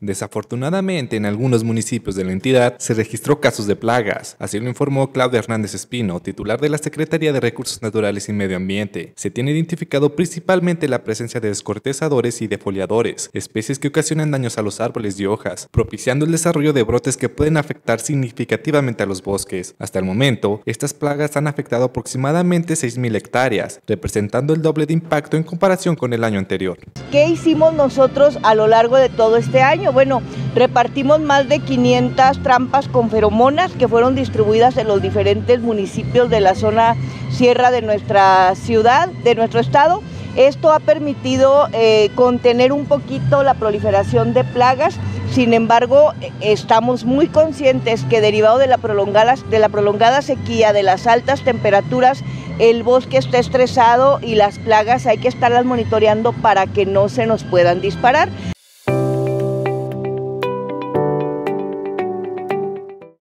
Desafortunadamente, en algunos municipios de la entidad se registró casos de plagas, así lo informó Claudia Hernández Espino, titular de la Secretaría de Recursos Naturales y Medio Ambiente. Se tiene identificado principalmente la presencia de descortezadores y defoliadores, especies que ocasionan daños a los árboles y hojas, propiciando el desarrollo de brotes que pueden afectar significativamente a los bosques. Hasta el momento, estas plagas han afectado aproximadamente 6.000 hectáreas, representando el doble de impacto en comparación con el año anterior. ¿Qué hicimos nosotros a lo largo de todo este año? Bueno, repartimos más de 500 trampas con feromonas que fueron distribuidas en los diferentes municipios de la zona sierra de nuestra ciudad, de nuestro estado. Esto ha permitido eh, contener un poquito la proliferación de plagas, sin embargo estamos muy conscientes que derivado de la prolongada sequía, de las altas temperaturas, el bosque está estresado y las plagas hay que estarlas monitoreando para que no se nos puedan disparar.